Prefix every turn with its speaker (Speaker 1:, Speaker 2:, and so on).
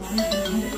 Speaker 1: はい。